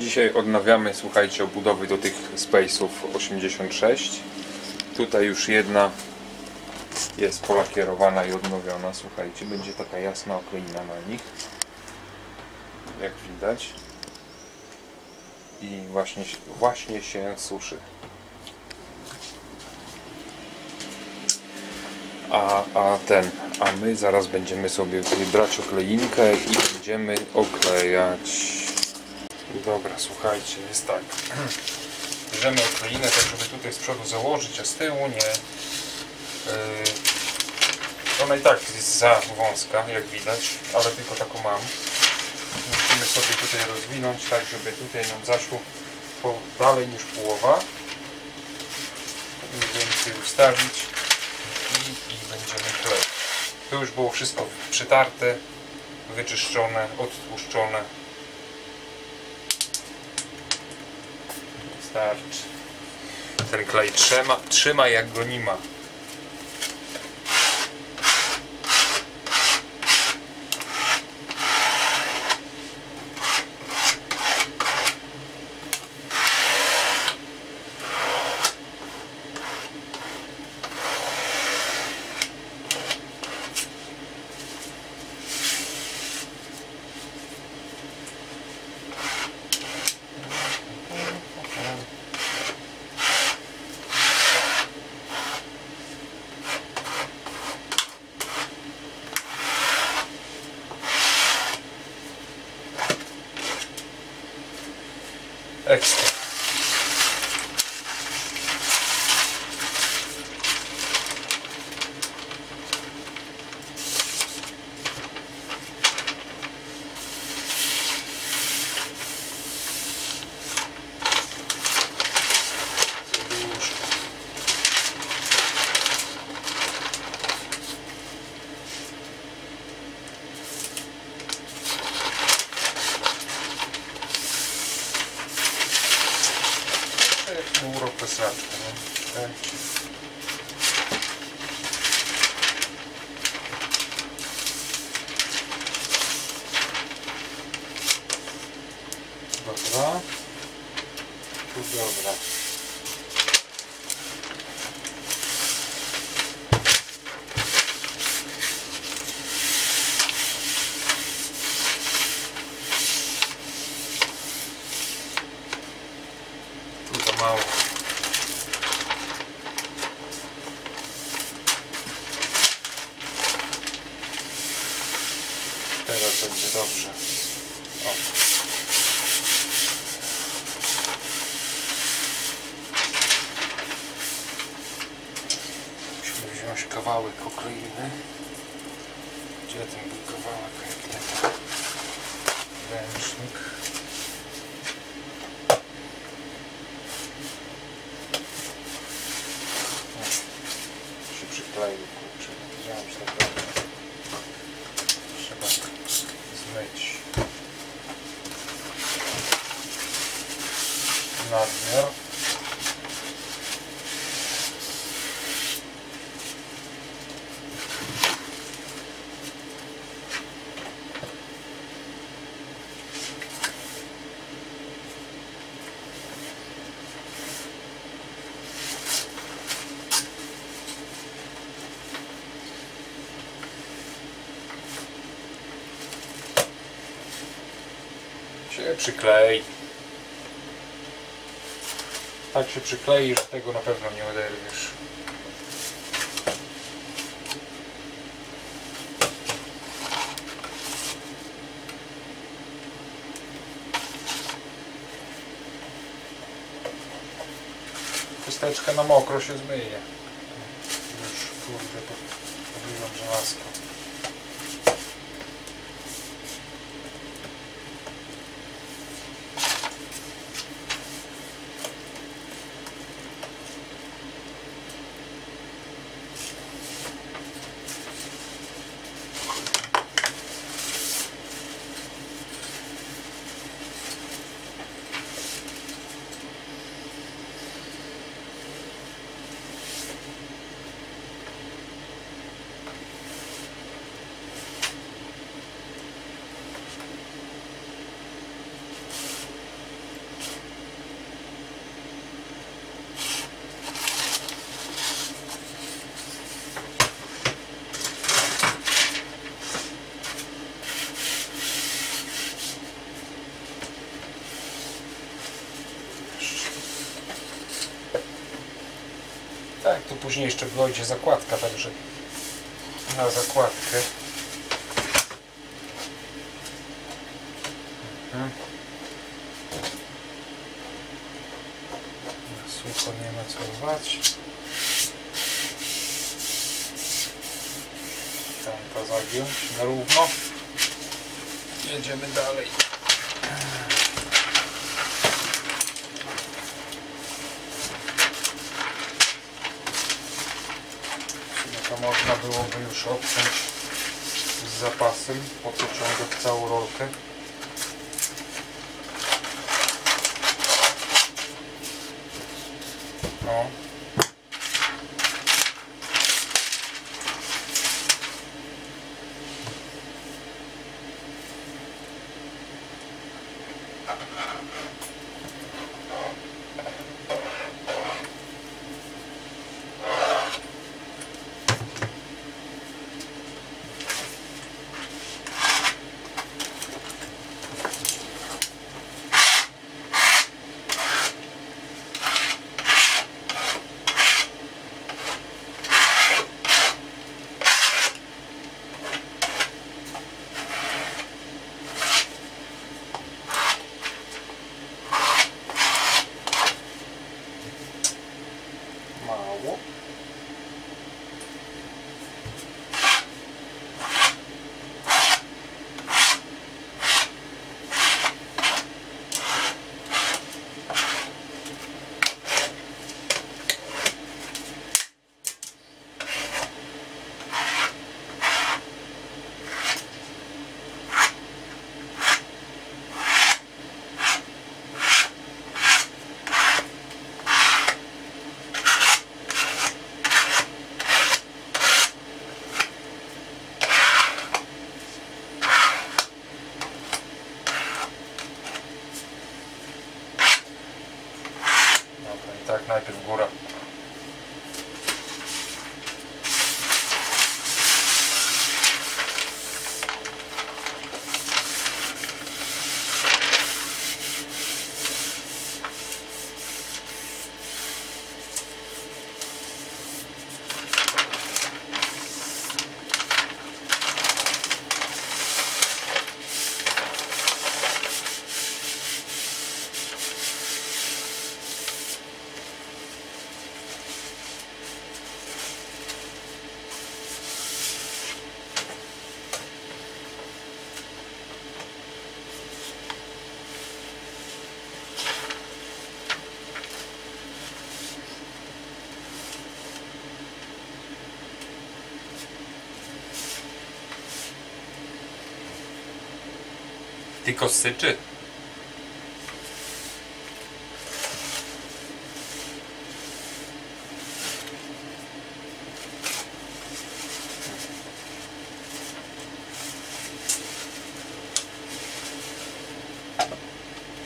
Dzisiaj odnawiamy, słuchajcie, obudowy do tych Space'ów 86. Tutaj już jedna jest polakierowana i odnowiona. Słuchajcie, będzie taka jasna okleina na nich. Jak widać. I właśnie, właśnie się suszy. A, a ten, a my zaraz będziemy sobie brać okleinkę i będziemy oklejać. Dobra, słuchajcie, jest tak. Bierzemy okleinę, tak żeby tutaj z przodu założyć, a z tyłu nie. Yy, ona i tak jest za wąska, jak widać, ale tylko taką mam. Musimy sobie tutaj rozwinąć, tak żeby tutaj nam zaszło po, dalej niż połowa. Mniej więcej ustawić i, i będziemy kleić. Tu już było wszystko przytarte, wyczyszczone, odtłuszczone. Starczy. Ten klej trzyma, trzyma jak go nie ma. Ekstra. Serduszko. To jak urok pesaczka, no. Tak. Dobra. Tu dobra. Tu za mało. Teraz będzie dobrze. O. Musimy wziąć kawałek okleiny. Gdzie ten był kawałek? Jak nie ma? Ręcznik. się przykleił, kurczę, widziałem, że tak robię. Trzeba zmyć nadmiar. się przyklei. Tak się przyklei, że tego na pewno nie oderwiesz. Chusteczka na mokro się zmyje. Już kurde, to powiedziałem żelazko. Później jeszcze dojdzie zakładka, także na zakładkę. Mhm. Sucho nie ma co rwać. Tam to zagiąć na równo. Jedziemy dalej. Można byłoby już odciąć z zapasem, po co ciągać całą rolkę. No. Tylko syczy.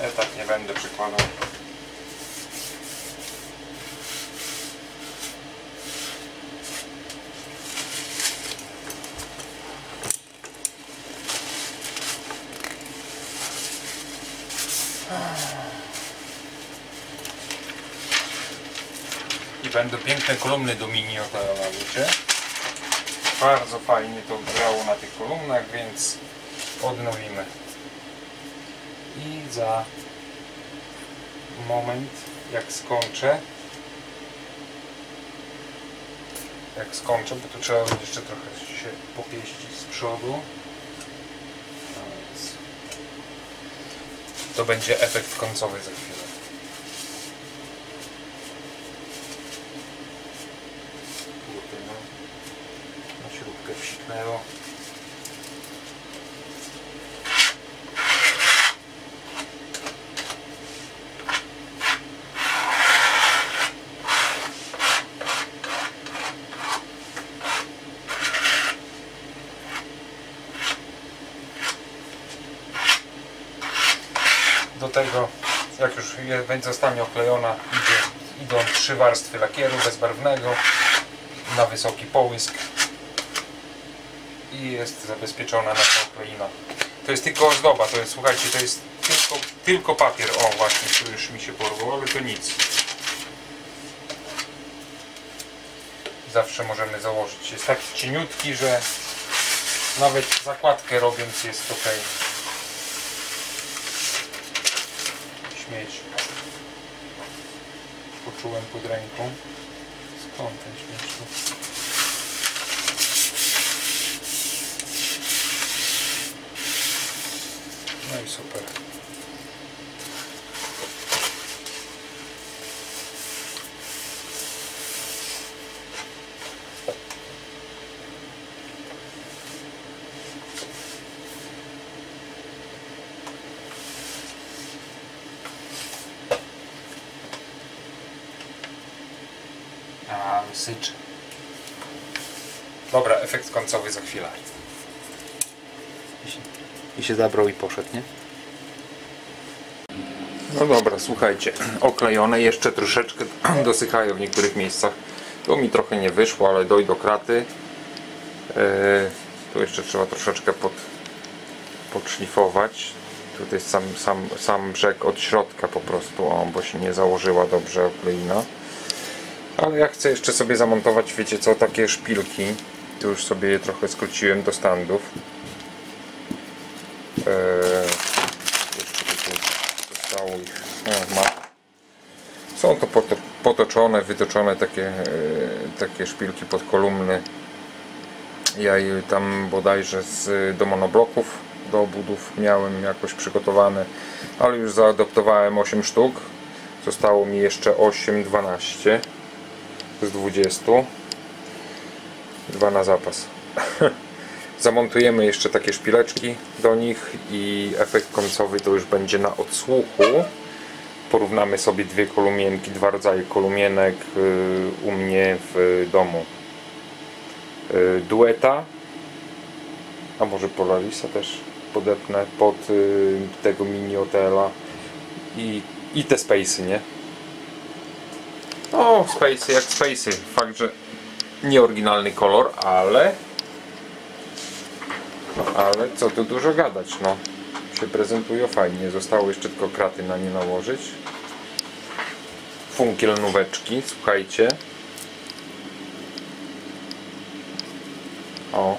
Etap nie będę przykładał. Będą piękne kolumny do mini oklejone? Bardzo fajnie to grało na tych kolumnach, więc Odnowimy. I za moment, jak skończę, jak skończę, bo tu trzeba jeszcze trochę się popieścić z przodu. Więc To będzie efekt końcowy za chwilę. Kurde, no. Na śrubkę wsiknęło. Do tego, jak już zostanie oklejona, idzie, idą trzy warstwy lakieru bezbarwnego na wysoki połysk i jest zabezpieczona nasza okleina. To jest tylko ozdoba, to jest, słuchajcie, to jest tylko, tylko papier, o właśnie, który już mi się porwał, ale to nic. zawsze możemy założyć. Jest taki cieniutki, że nawet zakładkę robiąc jest ok. Śmieć. Poczułem pod ręką. Skąd ten śmieć tu? No i super. A, syczy. Dobra, efekt końcowy za chwilę. I się zabrał i poszedł, nie? No dobra, słuchajcie, oklejone, jeszcze troszeczkę dosychają w niektórych miejscach. Tu mi trochę nie wyszło, ale doj do kraty. Eee, tu jeszcze trzeba troszeczkę pod, podszlifować. Tutaj jest sam, sam, sam brzeg od środka po prostu, o, bo się nie założyła dobrze okleina. Ale ja chcę jeszcze sobie zamontować, wiecie co, takie szpilki. Tu już sobie je trochę skróciłem do standów. Eee, zostało ich. Są to poto- potoczone, wytoczone takie, e, takie szpilki pod kolumny. Ja je tam bodajże z do monobloków do obudów miałem jakoś przygotowane, ale już zaadoptowałem 8 sztuk. Zostało mi jeszcze 8, 12 z 20. Dwa na zapas. Zamontujemy jeszcze takie szpileczki do nich i efekt końcowy to już będzie na odsłuchu. Porównamy sobie dwie kolumienki, dwa rodzaje kolumienek y, u mnie w domu. Y, Dueta, a może Polarisa też podepnę pod y, tego mini hotela i, i te Space'y, nie? No, Space'y jak Space'y. Fakt, że nieoryginalny kolor, ale ale co tu dużo gadać, no. Się prezentują fajnie. Zostało jeszcze tylko kraty na nie nałożyć. Funkiel nóweczki, słuchajcie. O,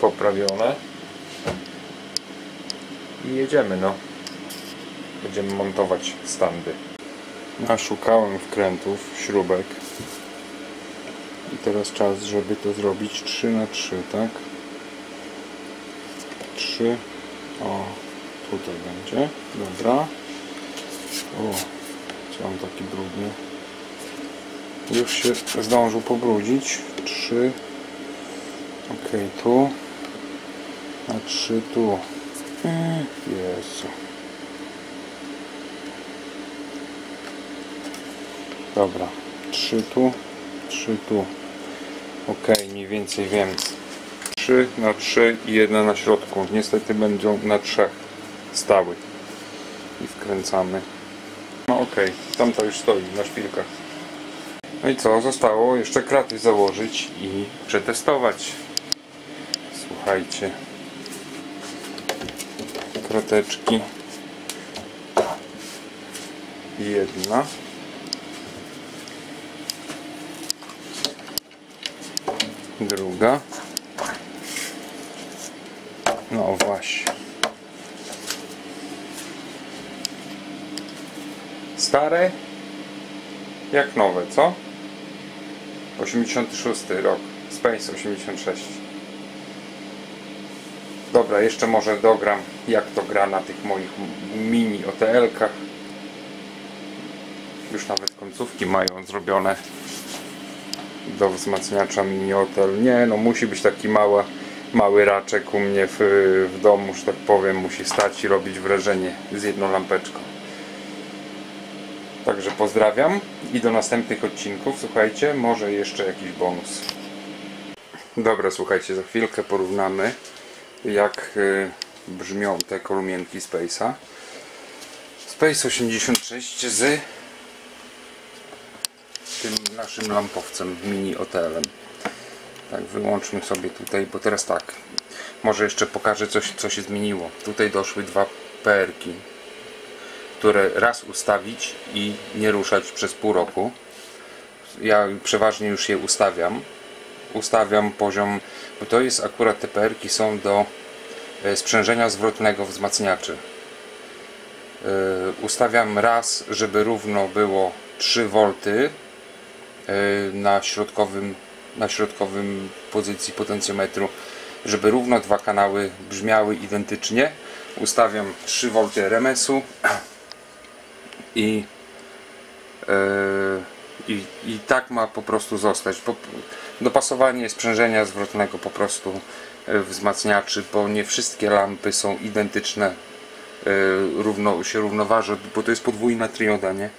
poprawione. I jedziemy, no. Będziemy montować standy. Naszukałem wkrętów, śrubek. I teraz czas, żeby to zrobić 3 na 3 tak? 3. O, tutaj będzie. Dobra. O, co on taki brudny. Już się zdążył pobrudzić. 3. Ok, tu. A 3 tu. Jezu. Dobra, trzy tu, trzy tu. Ok, mniej więcej wiem. 3 na 3 i jedna na środku. Niestety będą na trzech stały. I wkręcamy. No ok, tamta już stoi na szpilkach. No i co? Zostało jeszcze kraty założyć i przetestować. Słuchajcie. Krateczki. Jedna. Druga. No właśnie. Stare jak nowe, co? 86 rok. Space 86. Dobra, jeszcze może dogram jak to gra na tych moich mini OTL-kach. Już nawet końcówki mają zrobione do wzmacniacza mini hotel. Nie, no musi być taki mały, mały raczek u mnie w, w domu, że tak powiem, musi stać i robić wrażenie z jedną lampeczką. Także pozdrawiam i do następnych odcinków. Słuchajcie, może jeszcze jakiś bonus. Dobra, słuchajcie, za chwilkę porównamy jak y, brzmią te kolumienki Space'a. Space 86 z naszym lampowcem mini OTL-em. Tak, wyłączmy sobie tutaj, bo teraz tak. Może jeszcze pokażę coś, co się zmieniło. Tutaj doszły dwa perki, które raz ustawić i nie ruszać przez pół roku. Ja przeważnie już je ustawiam ustawiam poziom, bo to jest akurat te perki są do e, sprzężenia zwrotnego wzmacniaczy. E, Ustawiam raz, żeby równo było 3 V na środkowym, na środkowym pozycji potencjometru, żeby równo dwa kanały brzmiały identycznie. Ustawiam 3 V RMS-u i Yy, I, I tak ma po prostu zostać. Dopasowanie sprzężenia zwrotnego po prostu yy, wzmacniaczy, bo nie wszystkie lampy są identyczne, równo, się równoważą, bo to jest podwójna trioda, nie?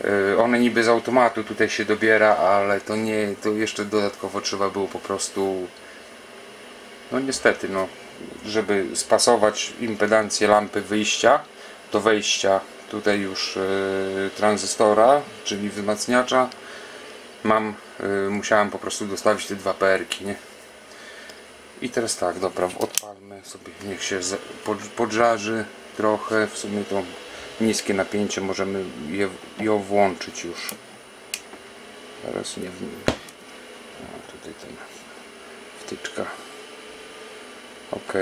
Yy, One niby z automatu tutaj się dobiera, ale to nie, to jeszcze dodatkowo trzeba było po prostu no niestety, no, żeby spasować impedancję lampy wyjścia do wejścia tutaj już e, tranzystora, czyli wzmacniacza, mam, e, musiałem po prostu dostawić te dwa PRki, nie? I teraz tak, dobra, odpalmy sobie, niech się podżarzy trochę, w sumie to niskie napięcie, możemy je, ją włączyć już. Teraz nie wiem. Tutaj ten wtyczka. Ok,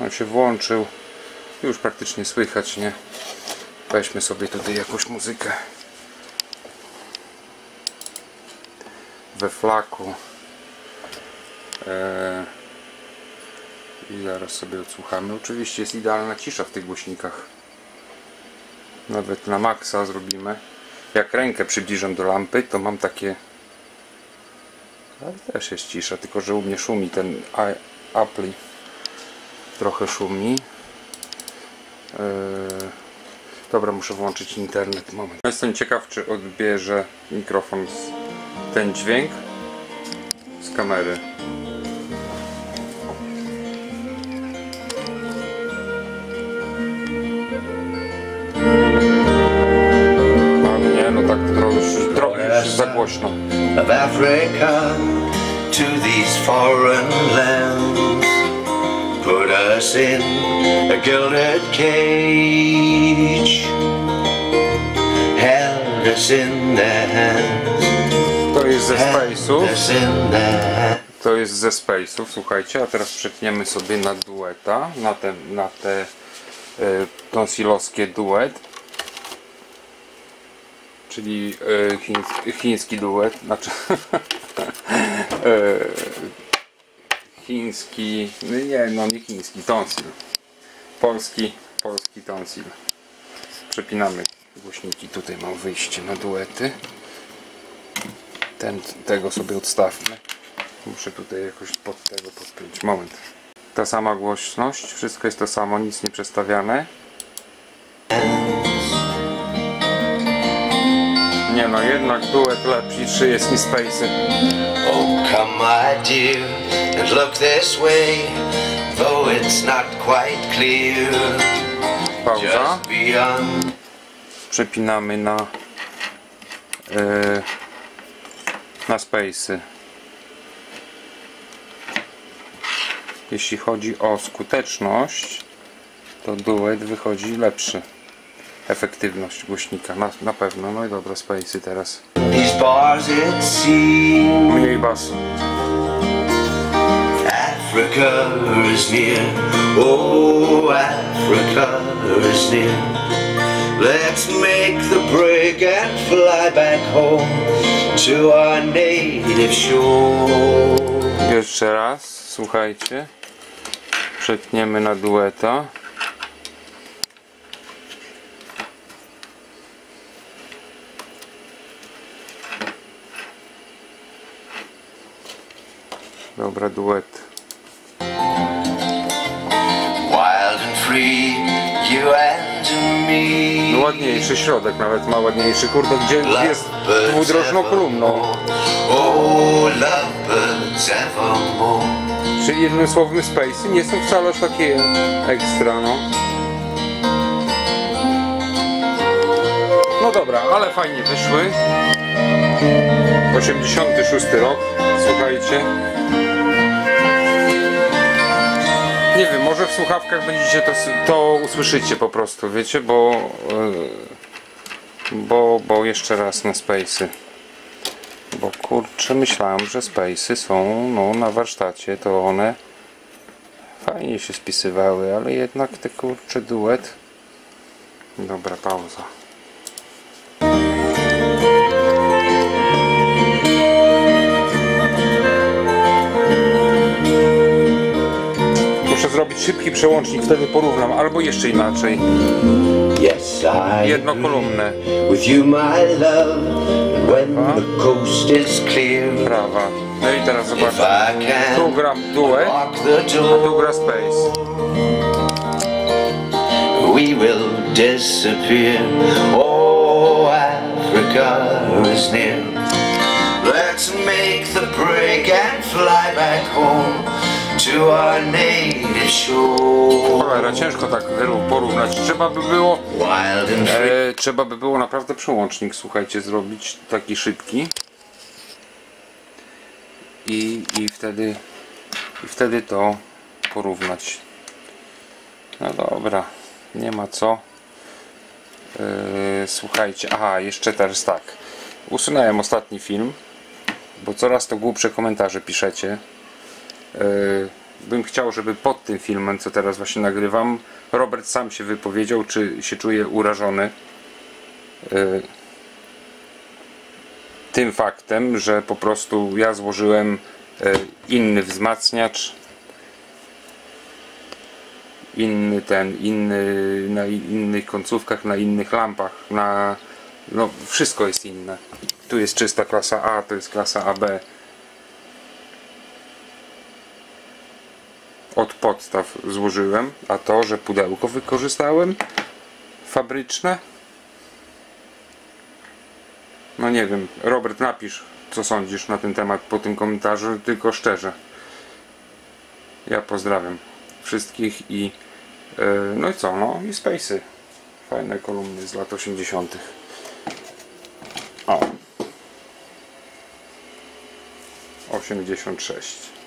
on się włączył. Już praktycznie słychać, nie? Weźmy sobie tutaj jakąś muzykę. We flaku. Eee, I zaraz sobie odsłuchamy. Oczywiście jest idealna cisza w tych głośnikach. Nawet na maksa zrobimy. Jak rękę przybliżam do lampy, to mam takie. Ale też jest cisza, tylko że u mnie szumi ten Apple. Trochę szumi. Eee, Dobra, muszę włączyć internet. Moment. Jestem ciekaw, czy odbierze mikrofon ten dźwięk z kamery. Trochę już, za głośno. of Africa to these foreign lands. Put us in a gilded cage, held us in their hands, To jest ze Space'ów. To jest ze Space'ów, słuchajcie, a teraz przepniemy sobie na dueta, na te, na te e, tonsilowskie duet. Czyli e, chińs, chiński duet, znaczy e, chiński, no nie, no nie chiński, tonsil. Polski, polski tonsil. Przepinamy głośniki, tutaj mam wyjście na duety. Ten, tego sobie odstawmy. Muszę tutaj jakoś pod tego podpiąć. Moment. Ta sama głośność, wszystko jest to samo, nic nie przestawiane. Nie no, jednak duet lepszy jest niż Space'y. Oh, come, my dear, and look this way, though it's not quite clear. Pauza. Przepinamy na yy, na Space'y. Jeśli chodzi o skuteczność, to duet wychodzi lepszy. Efektywność głośnika, na, na pewno. No i dobra, Space'y teraz. Mniej basu. Africa is near, oh, Africa is near. Let's make the break and fly back home to our native shore. Jeszcze raz, słuchajcie. Przetniemy na dueta. Dobra, duet. Wild and free, you and me. No ładniejszy środek, nawet ma ładniejszy. Kurde, gdzie jest dwudrożną kolumną? Oh, lovebirds evermore. Czyli jednym słowem Space nie są wcale aż takie ekstra, no. No dobra, ale fajnie wyszły. 86 rok, słuchajcie. Nie wiem, może w słuchawkach będziecie to, to usłyszycie po prostu, wiecie, bo, e, bo, bo jeszcze raz na Space'y. Bo kurczę, myślałem, że Space'y są no, na warsztacie, to one fajnie się spisywały, ale jednak te kurcze duet. Dobra, pauza. Szybki przełącznik, wtedy porównam, albo jeszcze inaczej. Yes, I Jednokolumne. with you, my love. When the coast is clear, Prawa. No i teraz zobacz. Tu gram duet, a tu gra Space. we will disappear. Oh, Africa is near. Let's make the break and fly back home to our native shore. Cholera, ciężko tak wielu porównać. Trzeba by było, e, trzeba by było naprawdę przełącznik, słuchajcie, zrobić taki szybki. I, i wtedy i wtedy to porównać. No dobra, nie ma co. E, słuchajcie, aha, jeszcze teraz tak. Usunąłem ostatni film, bo coraz to głupsze komentarze piszecie. E, bym chciał, żeby pod tym filmem, co teraz właśnie nagrywam, Robert sam się wypowiedział, czy się czuje urażony e, tym faktem, że po prostu ja złożyłem e, inny wzmacniacz, inny ten, inny na innych końcówkach, na innych lampach, na no wszystko jest inne. Tu jest czysta klasa A, to jest klasa AB. Podstaw złożyłem, a to, że pudełko wykorzystałem fabryczne. No nie wiem, Robert napisz co sądzisz na ten temat po tym komentarzu, tylko szczerze. Ja pozdrawiam wszystkich i e, no i co, no i Space'y. Fajne kolumny z lat 80 o. 86